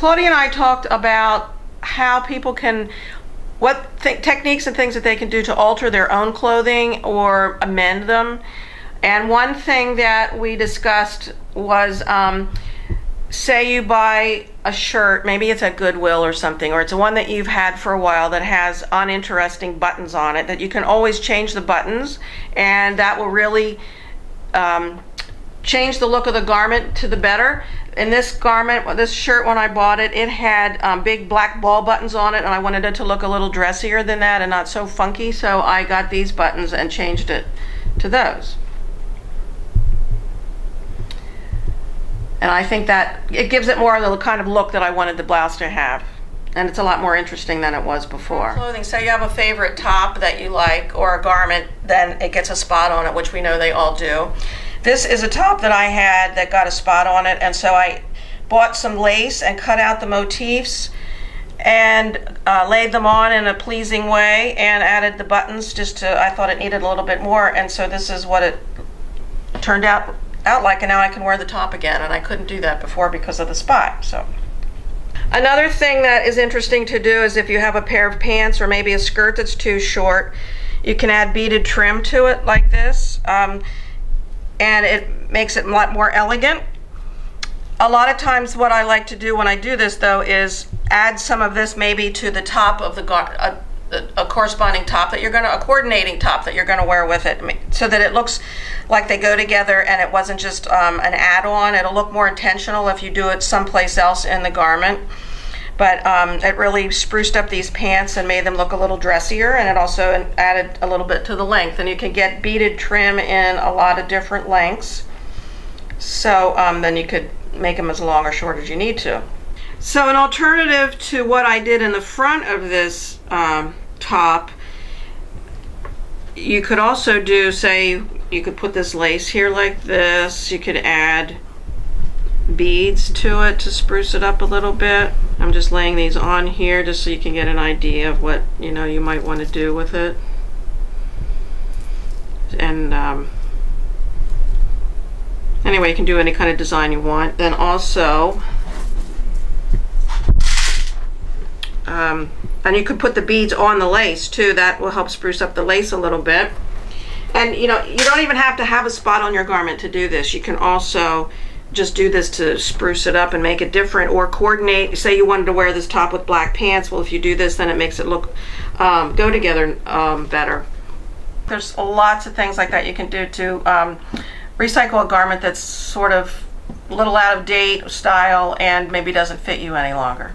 Claudia and I talked about how people can, what th- techniques and things that they can do to alter their own clothing or amend them. And one thing that we discussed was um, say you buy a shirt, maybe it's at Goodwill or something, or it's one that you've had for a while that has uninteresting buttons on it, that you can always change the buttons, and that will really um, change the look of the garment to the better. In this garment, this shirt, when I bought it, it had um, big black ball buttons on it, and I wanted it to look a little dressier than that and not so funky, so I got these buttons and changed it to those. And I think that it gives it more of the kind of look that I wanted the blouse to have. And it's a lot more interesting than it was before. Clothing. So you have a favorite top that you like or a garment, then it gets a spot on it, which we know they all do. This is a top that I had that got a spot on it, and so I bought some lace and cut out the motifs and uh, laid them on in a pleasing way and added the buttons just to, I thought it needed a little bit more, and so this is what it turned out out like and now I can wear the top again and I couldn't do that before because of the spot so. Another thing that is interesting to do is if you have a pair of pants or maybe a skirt that's too short you can add beaded trim to it like this. Um, and it makes it a lot more elegant a lot of times what I like to do when I do this though is add some of this maybe to the top of the gar- uh, a corresponding top that you're going to, a coordinating top that you're going to wear with it, so that it looks like they go together and it wasn't just um, an add-on. It'll look more intentional if you do it someplace else in the garment. But um, it really spruced up these pants and made them look a little dressier, and it also added a little bit to the length. And you can get beaded trim in a lot of different lengths. So um, then you could make them as long or short as you need to. So an alternative to what I did in the front of this um, top, you could also do, say, you could put this lace here like this. You could add beads to it to spruce it up a little bit. I'm just laying these on here just so you can get an idea of what, you know, you might want to do with it. And um, anyway, you can do any kind of design you want. Then also, Um, and you could put the beads on the lace too. That will help spruce up the lace a little bit. And you know, you don't even have to have a spot on your garment to do this. You can also just do this to spruce it up and make it different or coordinate. Say you wanted to wear this top with black pants. Well, if you do this, then it makes it look, um, go together um, better. There's lots of things like that you can do to um, recycle a garment that's sort of a little out of date style and maybe doesn't fit you any longer.